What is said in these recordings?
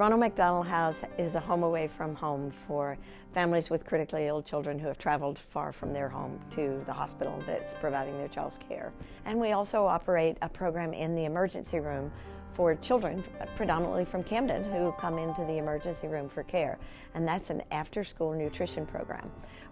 Ronald McDonald House is a home away from home for families with critically ill children who have traveled far from their home to the hospital that's providing their child's care. And we also operate a program in the emergency room for children, predominantly from Camden, who come into the emergency room for care. And that's an after school nutrition program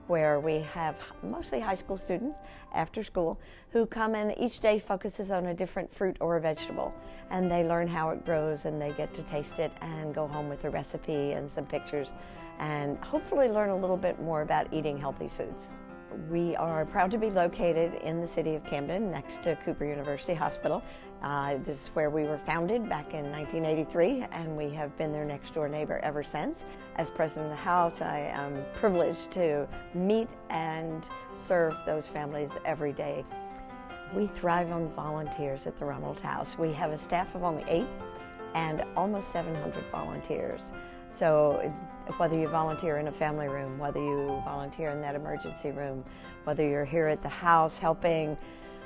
where we have mostly high school students after school who come and each day focuses on a different fruit or a vegetable and they learn how it grows and they get to taste it and go home with a recipe and some pictures and hopefully learn a little bit more about eating healthy foods. We are proud to be located in the city of Camden next to Cooper University Hospital. Uh, this is where we were founded back in 1983 and we have been their next door neighbor ever since. As president of the House, I am privileged to meet and serve those families every day. We thrive on volunteers at the Ronald House. We have a staff of only eight and almost 700 volunteers. So whether you volunteer in a family room, whether you volunteer in that emergency room, whether you're here at the house helping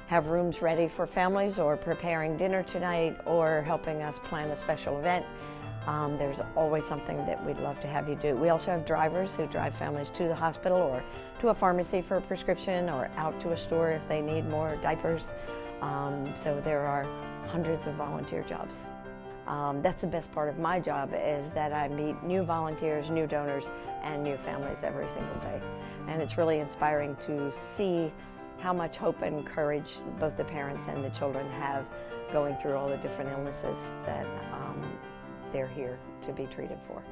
have rooms ready for families or preparing dinner tonight or helping us plan a special event, um, there's always something that we'd love to have you do. We also have drivers who drive families to the hospital or to a pharmacy for a prescription or out to a store if they need more diapers. Um, so there are hundreds of volunteer jobs. Um, that's the best part of my job is that I meet new volunteers, new donors, and new families every single day. And it's really inspiring to see how much hope and courage both the parents and the children have going through all the different illnesses that um, they're here to be treated for.